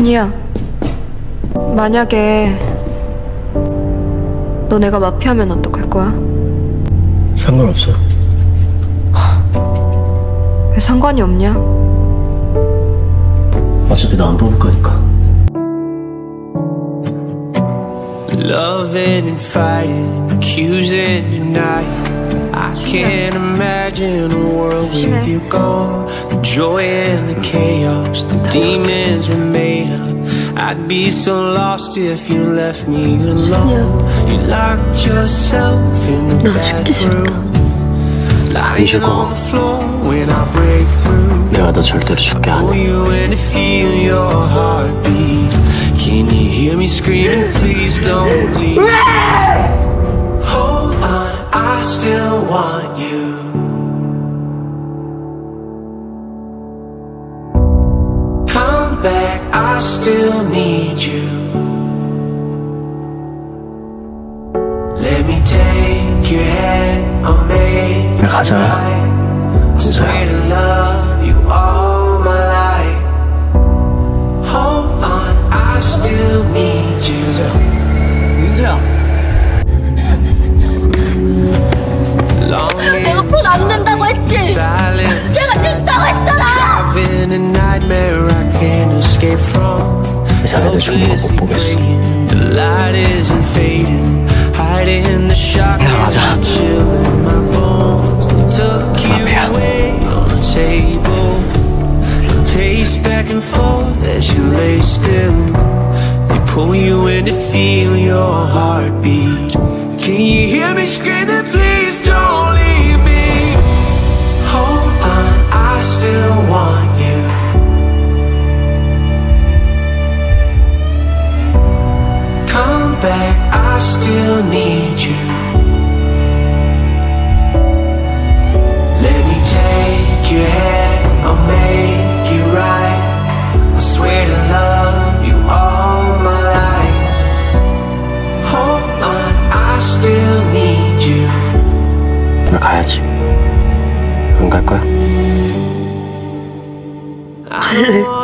준이야, 만약에 너 내가 마피아면 어떡할 거야? 상관없어. 왜 상관이 없냐? 어차피 나 안 뽑을 거니까. Loving and fighting, accusing and denying. I can't imagine a world with you gone. The joy and the chaos, the demons up. I'd be so lost if you left me alone. You locked yourself in the bathroom. Lying on the floor when I break through. 내가 너 절대로 죽게 안 Pull 해. you in to feel your heartbeat. Can you hear me screaming? Please don't leave. Hold on, I still want you. I still need you. Let me take your hand, I'll make it right. I swear to love you all my life. Hold on, I still need you. Back and forth on table, back and forth as you lay still. They pull you in to feel your heartbeat. Can you hear me screaming? Please still need you. Let me take your hand, I'll make it right. I swear to love you all my life. Hold on, I still need you. 나 가야지. 안 갈 거야? I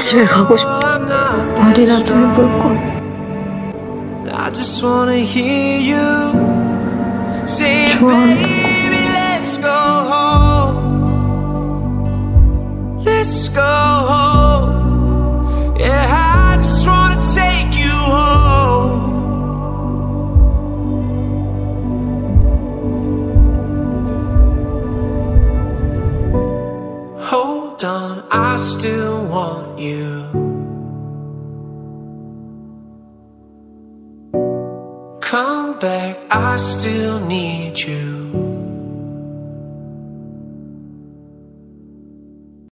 집에 가고 싶어. 말이라도 strong. 해볼 걸. I just wanna hear you say, 좋아한다고. baby, let's go home. Let's go home. You. Come back, I still need you.